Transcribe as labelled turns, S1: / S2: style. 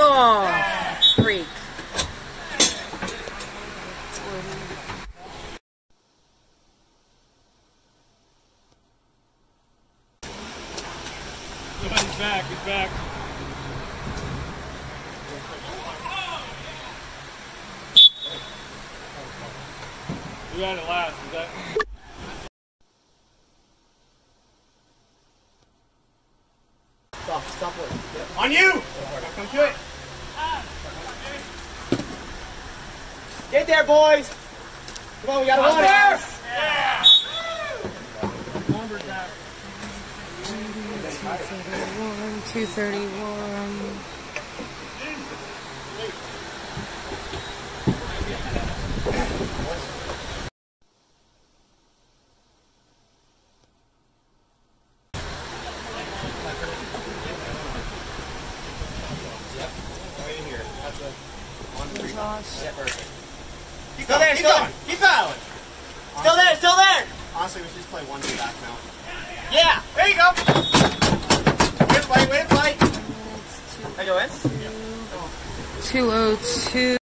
S1: Oh, freak.
S2: He's back, he's back. Who had it last? Is that?
S3: Stop, stop it. Yep. On you! Come to it. Get there, boys! Come on, we gotta run it.
S2: Yeah!
S1: One, two thirty-one.
S3: Right in here. That's a one three. Yeah, perfect. Keep still there, keep still going. Keep paddling. Still there, still there. Honestly, we should just play one two back now. Yeah, there you go. Way to fight, way to fight. How you doing?
S1: Two oh two.